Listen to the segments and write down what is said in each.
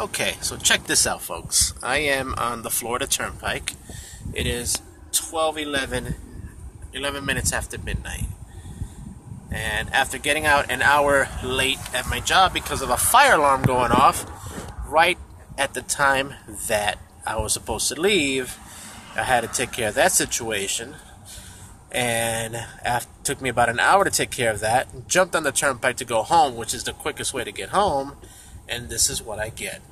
Okay, so check this out, folks. I am on the Florida Turnpike. It is 12 11, 11 minutes after midnight. And after getting out an hour late at my job because of a fire alarm going off, right at the time that I was supposed to leave, I had to take care of that situation. And it took me about an hour to take care of that. Jumped on the turnpike to go home, which is the quickest way to get home. And this is what I get.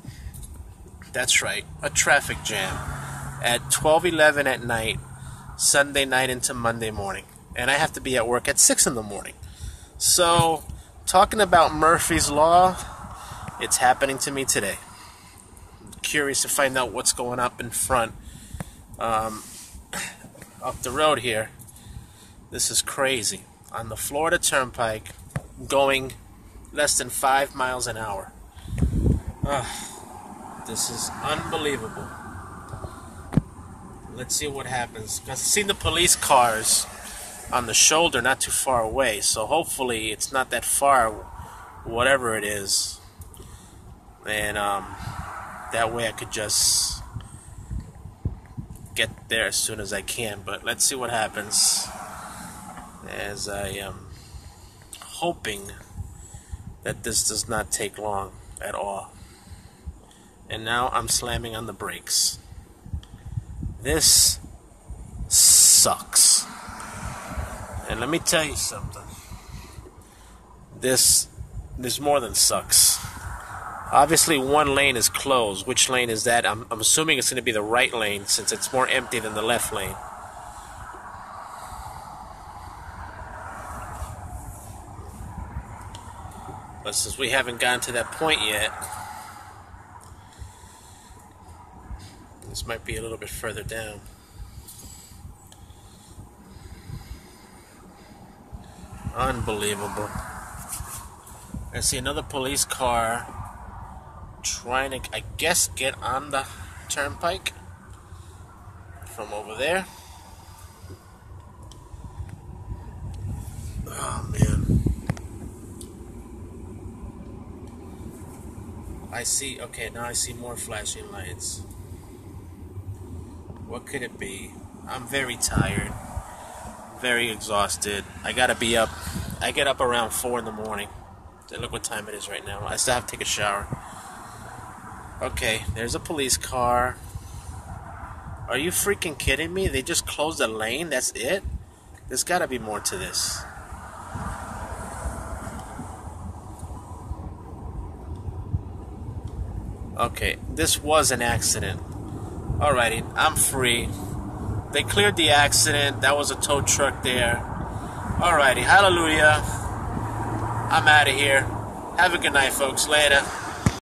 That's right, a traffic jam at 12:11 at night, Sunday night into Monday morning, and I have to be at work at 6 in the morning. So, talking about Murphy's law, it's happening to me today. I'm curious to find out what's going up in front um, up the road here. This is crazy. On the Florida Turnpike, going less than five miles an hour. Ugh. This is unbelievable. Let's see what happens. I've seen the police cars on the shoulder not too far away, so hopefully it's not that far, whatever it is. And um, that way I could just get there as soon as I can. But let's see what happens as I am hoping that this does not take long at all and now I'm slamming on the brakes. This sucks. And let me tell you something. This this more than sucks. Obviously one lane is closed. Which lane is that? I'm, I'm assuming it's going to be the right lane since it's more empty than the left lane. But since we haven't gotten to that point yet, This might be a little bit further down. Unbelievable. I see another police car trying to, I guess, get on the turnpike from over there. Oh man. I see, okay, now I see more flashing lights. What could it be? I'm very tired, very exhausted. I gotta be up. I get up around 4 in the morning. Look what time it is right now. I still have to take a shower. Okay, there's a police car. Are you freaking kidding me? They just closed the lane? That's it? There's gotta be more to this. Okay, this was an accident. Alrighty, I'm free. They cleared the accident. That was a tow truck there. Alrighty, hallelujah. I'm out of here. Have a good night, folks. Later.